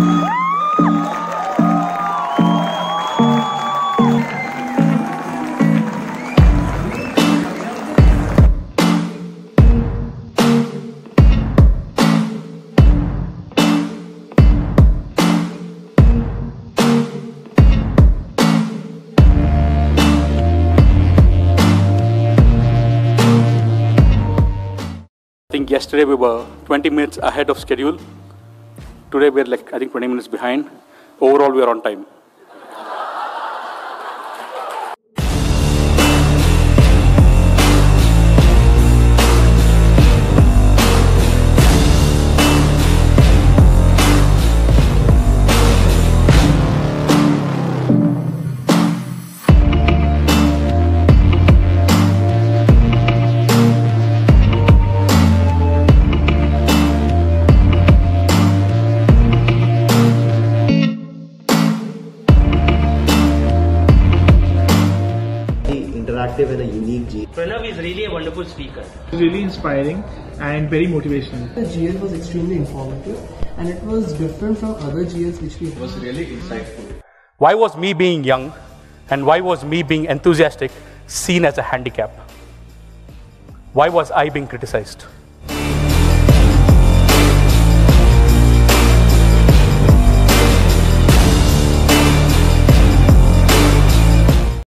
I think yesterday we were 20 minutes ahead of schedule. Today we're like, I think, 20 minutes behind. Overall, we are on time. Interactive and a unique GL. Pranab is really a wonderful speaker. really inspiring and very motivational. The GL was extremely informative and it was different from other GLs which we had. Was really insightful. Why was me being young and why was me being enthusiastic seen as a handicap? Why was I being criticized?